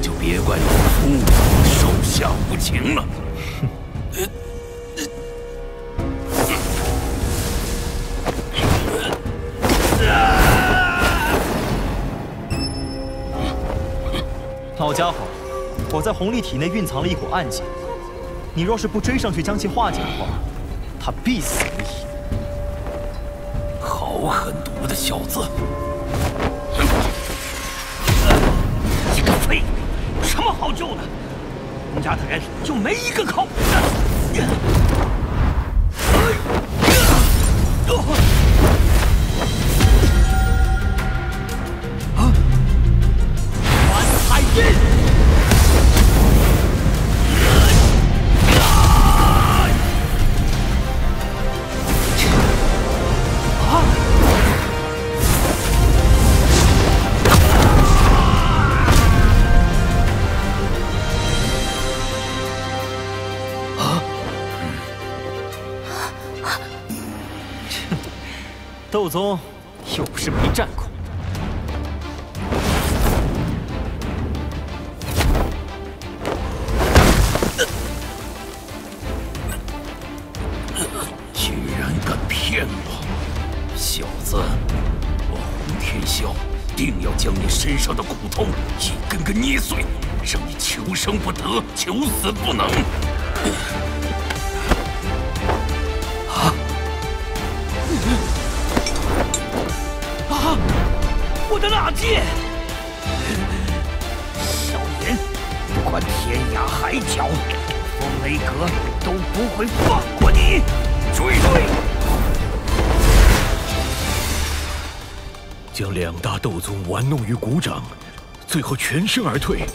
那就别怪老夫手下无情了。老家伙，我在红丽体内蕴藏了一股暗劲，你若是不追上去将其化解的话，他必死无疑。好狠毒的小子！好救的？洪家的人就没一个靠谱的。宗又不是没战过。居然敢骗我，小子！我洪天啸定要将你身上的苦痛一根根捏碎，让你求生不得，求死不能！的纳戒！萧炎，不管天涯海角，风雷阁都不会放过你！追追！将两大斗宗玩弄于股掌，最后全身而退，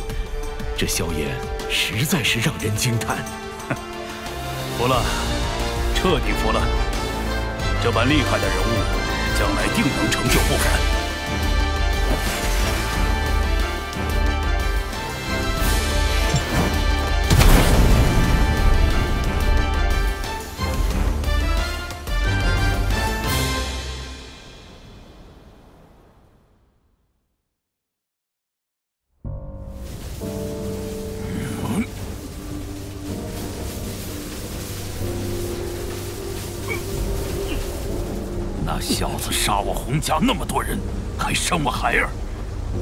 这萧炎实在是让人惊叹。服了，彻底服了。这般厉害的人物，将来定能成就不凡。那小子杀我洪家那么多人，还伤我孩儿，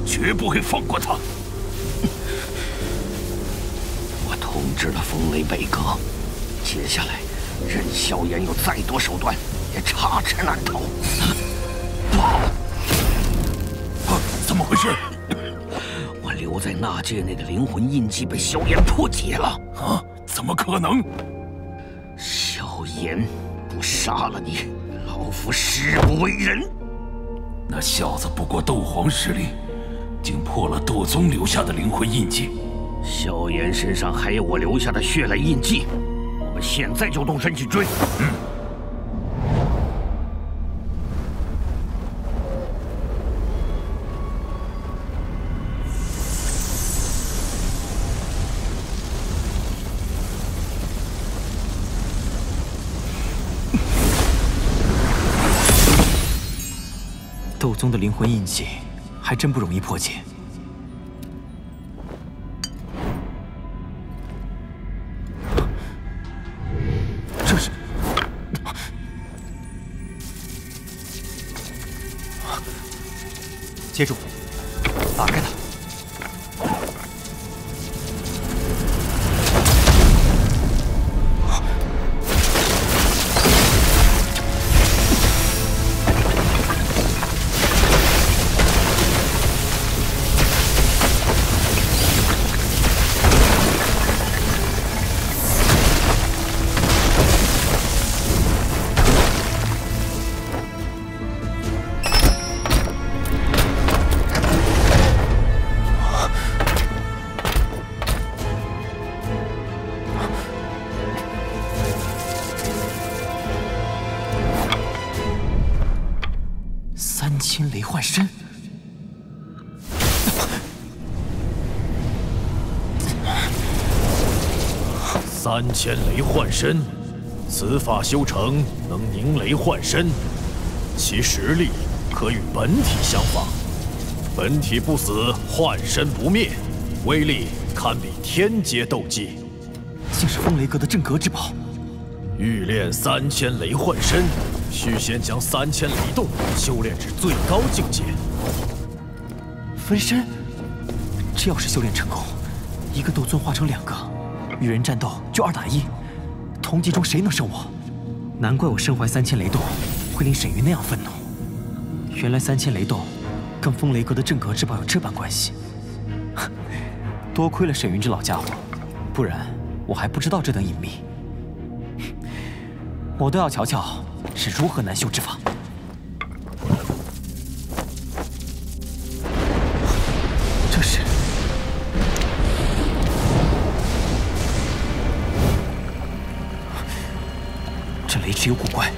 绝不会放过他。我通知了风雷北阁，接下来任萧炎有再多手段，也插翅难逃。不好！怎么回事？我留在纳戒内的灵魂印记被萧炎破解了。啊？怎么可能？萧炎，不杀了你，老夫誓不为人。那小子不过斗皇实力，竟破了斗宗留下的灵魂印记。萧炎身上还有我留下的血泪印记，我们现在就动身去追。嗯。宗的灵魂印记还真不容易破解。这是……接住，打开它！身。三千雷幻身，此法修成能凝雷幻身，其实力可与本体相仿。本体不死，幻身不灭，威力堪比天阶斗技。竟是风雷阁的镇阁之宝。欲练三千雷幻身，须先将三千雷动修炼至最高境界。分身，这要是修炼成功，一个斗尊化成两个，与人战斗就二打一，同级中谁能胜我？难怪我身怀三千雷动，会令沈云那样愤怒。原来三千雷动跟风雷阁的镇阁之宝有这般关系。多亏了沈云这老家伙，不然我还不知道这等隐秘。我倒要瞧瞧是如何难修之法。这是这雷池有古怪。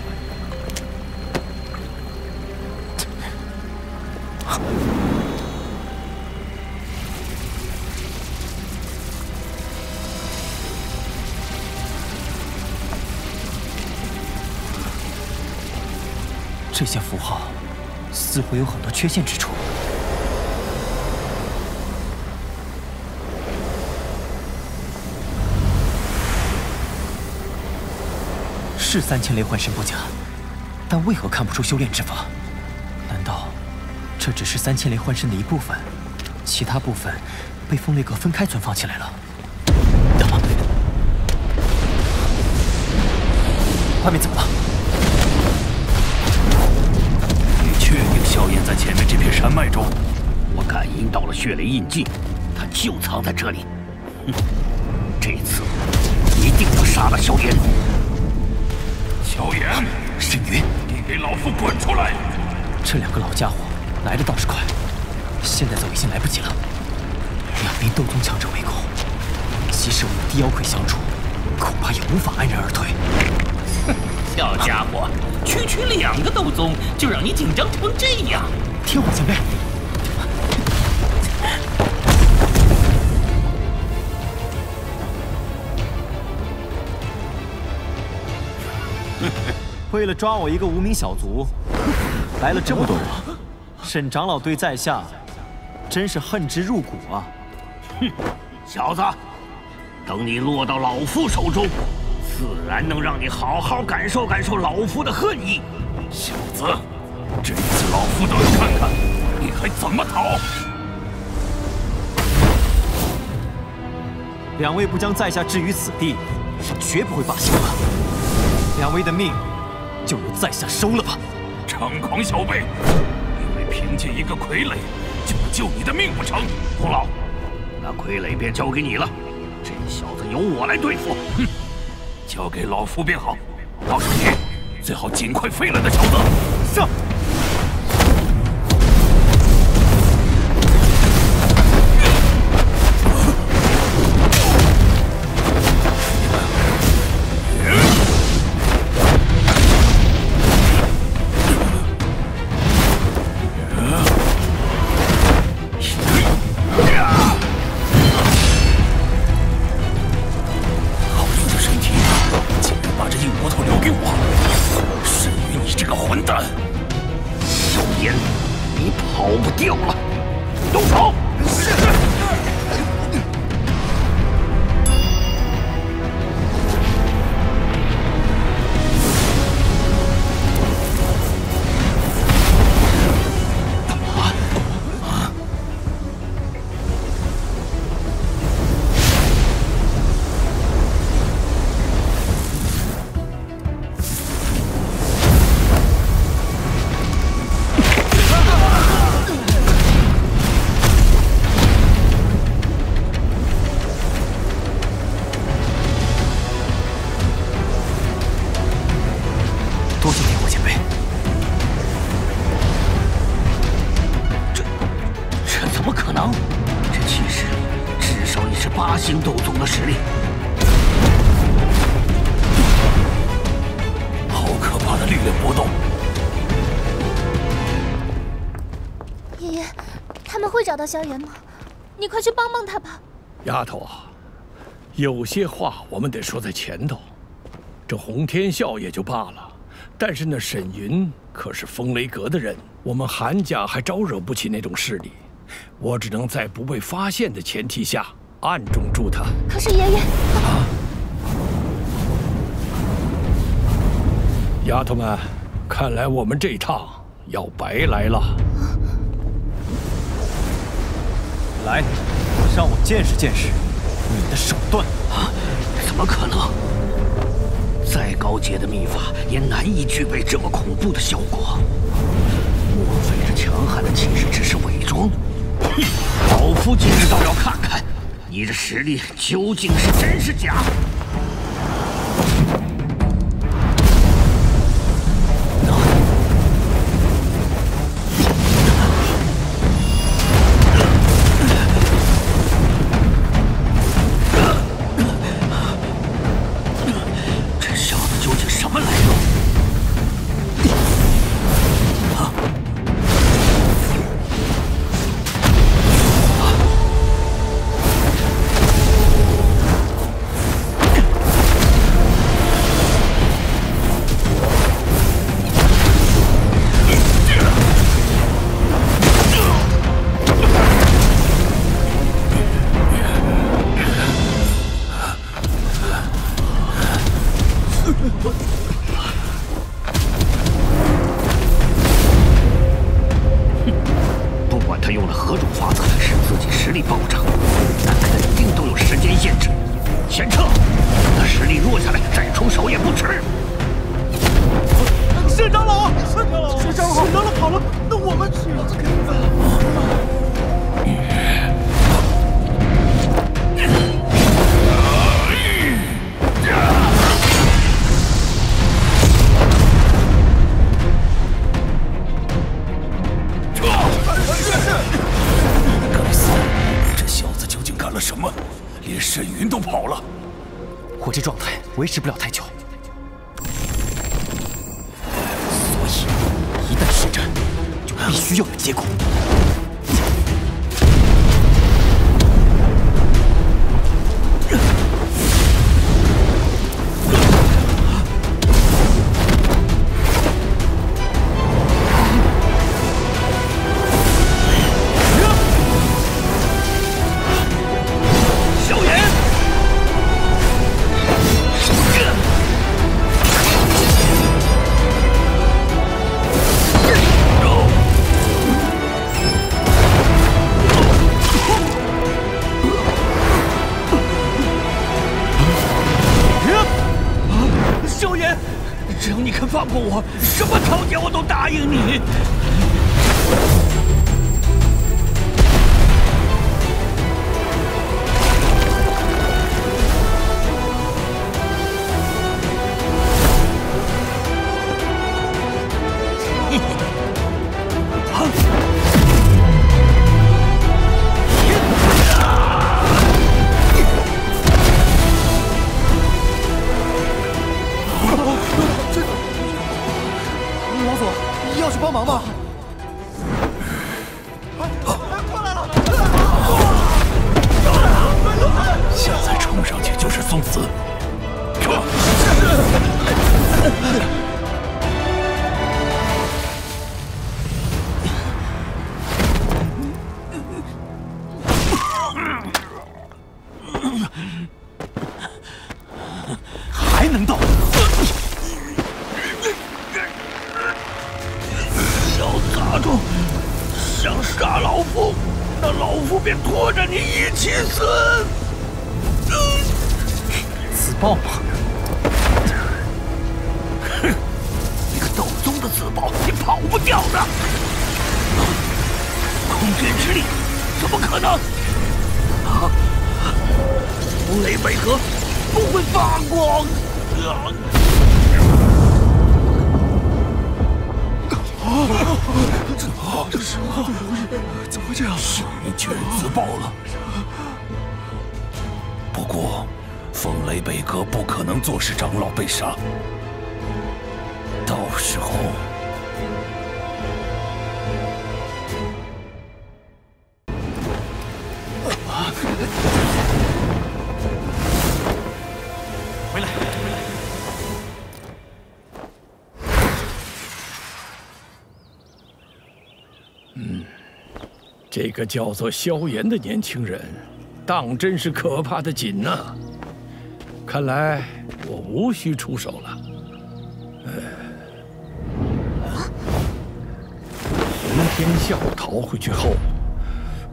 这些符号似乎有很多缺陷之处。是三千雷幻身不假，但为何看不出修炼之法？难道这只是三千雷幻身的一部分？其他部分被风雷阁分开存放起来了？等等，外面怎么了？萧炎在前面这片山脉中？我感应到了血雷印记，他就藏在这里。哼，这次一定要杀了萧炎。萧炎，沈云，你给老夫滚出来！这两个老家伙来的倒是快，现在走已经来不及了。两名斗宗强者围攻，即使我与地妖魁相助，恐怕也无法安然而退。小家伙，区区两个斗宗就让你紧张成这样？天火前辈，为了抓我一个无名小卒，来了这么多人，沈长老对在下真是恨之入骨啊！哼小子，等你落到老夫手中，自然能让你好好感受感受老夫的恨意。小子，这一次老夫倒要看看你还怎么逃！两位不将在下置于死地，是绝不会罢休的。两位的命，就由在下收了吧。猖狂小辈，以为凭借一个傀儡就能救你的命不成？洪老，那傀儡便交给你了，这小子由我来对付。哼，交给老夫便好。倒是你，最好尽快废了那小子。上。可怕的力量波动！爷爷，他们会找到萧炎吗？你快去帮帮他吧。丫头啊，有些话我们得说在前头。这洪天笑也就罢了，但是那沈云可是风雷阁的人，我们韩家还招惹不起那种势力。我只能在不被发现的前提下暗中助他。可是爷爷，丫头们，看来我们这一趟要白来了。来，让我见识见识你的手段。啊，怎么可能？再高阶的秘法也难以具备这么恐怖的效果。莫非这强悍的气势只是伪装？老夫今日倒要看看，你的实力究竟是真是假。实力弱下来，再出手也不迟。沈长老，沈长老，沈长老跑了，那我们去。该死！这小子究竟干了什么？连沈云都跑了。我这状态维持不了太久。所以一旦实战就必须要有结果。只要你肯放过我，什么条件我都答应你。自爆，你跑不掉的。空军之力，怎么可能？啊！风雷北河不会发光。啊！怎么？这是怎么回事？怎么会这样？你居然自爆了。不过，风雷北阁不可能坐视长老被杀。时候，回来。嗯，这个叫做萧炎的年轻人，当真是可怕的紧呐！看来我无需出手了。天笑逃回去后，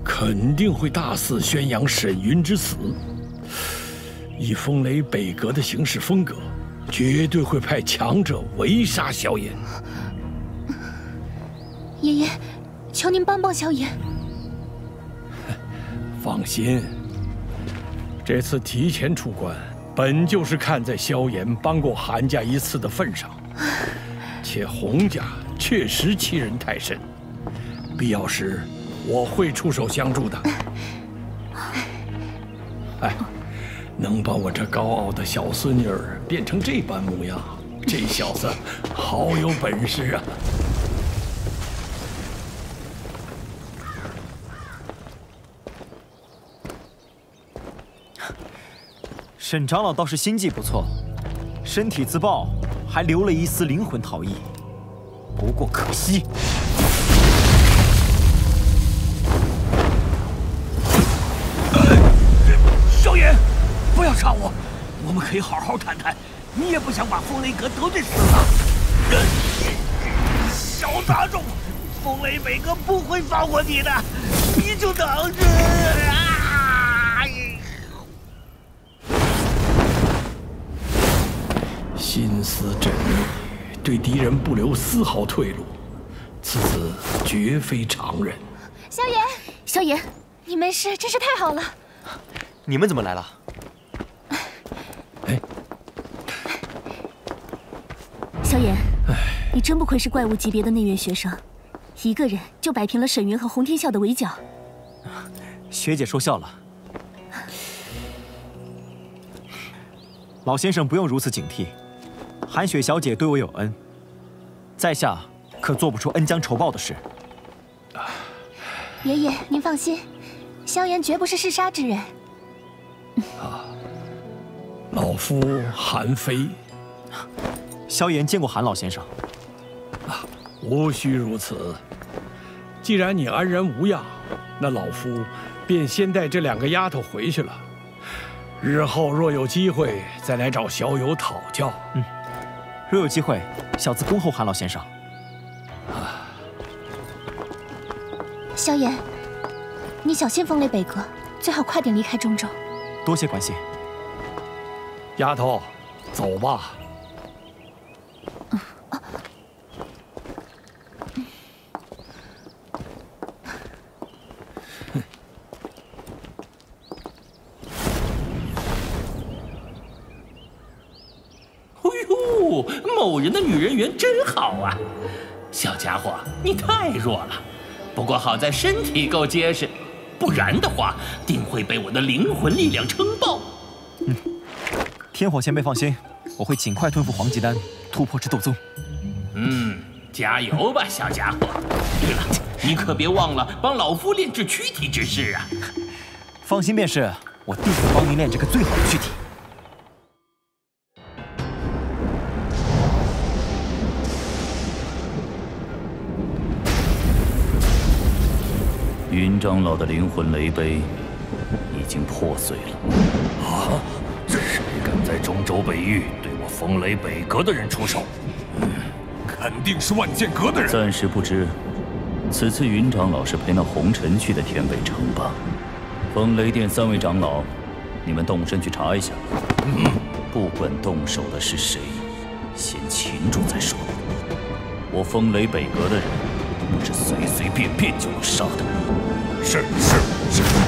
肯定会大肆宣扬沈云之死。以风雷北阁的行事风格，绝对会派强者围杀萧炎。爷爷，求您帮帮萧炎。放心，这次提前出关，本就是看在萧炎帮过韩家一次的份上，且洪家确实欺人太甚，必要时我会出手相助的。哎，能把我这高傲的小孙女儿变成这般模样，这小子好有本事啊！沈长老倒是心计不错，身体自爆，还留了一丝灵魂逃逸。不过可惜，不要杀我，我们可以好好谈谈。你也不想把风雷阁得罪死了？小杂种，风雷北阁不会放过你的，你就等着啊！心思缜密，对敌人不留丝毫退路，此子绝非常人。萧炎，萧炎，你没事，真是太好了。你们怎么来了？萧炎，你真不愧是怪物级别的内院学生，一个人就摆平了沈云和洪天笑的围剿。学姐说笑了。老先生不用如此警惕。韩雪小姐对我有恩，在下可做不出恩将仇报的事。爷爷，您放心，萧炎绝不是嗜杀之人。啊，老夫韩非。萧炎见过韩老先生。啊，无需如此。既然你安然无恙，那老夫便先带这两个丫头回去了。日后若有机会，再来找小友讨教。嗯。若有机会，小子恭候韩老先生。啊，萧炎，你小心风雷北阁，最好快点离开中州。多谢关心。丫头，走吧。某人的女人缘真好啊，小家伙，你太弱了。不过好在身体够结实，不然的话，定会被我的灵魂力量撑爆。嗯，天火前辈放心，我会尽快吞服黄极丹，突破至斗宗。嗯，加油吧，小家伙。对了，你可别忘了帮老夫炼制躯体之事啊。放心便是，我定会帮您炼制个最好的躯体。云长老的灵魂雷碑已经破碎了。啊！谁敢在中州北域对我风雷北阁的人出手？肯定是万剑阁的人。暂时不知。此次云长老是陪那红尘去的天北城吧？风雷殿三位长老，你们动身去查一下。嗯。不管动手的是谁，先擒住再说。我风雷北阁的人，不是随随便便就能杀的。是是是。